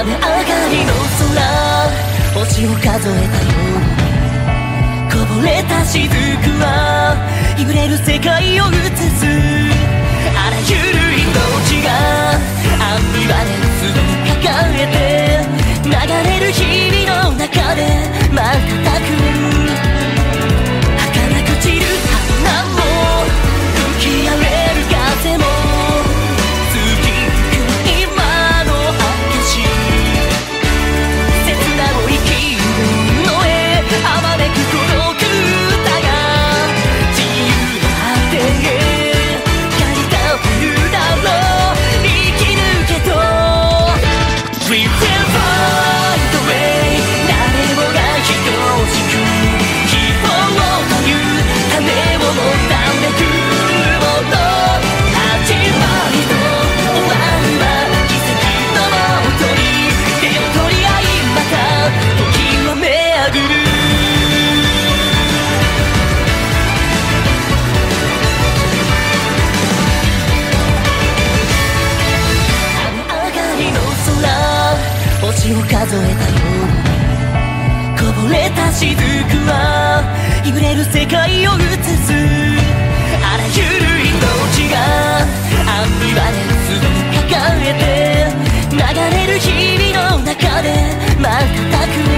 雨上がりの空。星を数えたよ。うにこぼれた雫は揺れる世界を映す。we 星を数えたようにこぼれた雫は揺れる世界を映すあらゆる命がアンビバレンスを抱えて流れる日々の中で瞬く